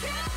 Kill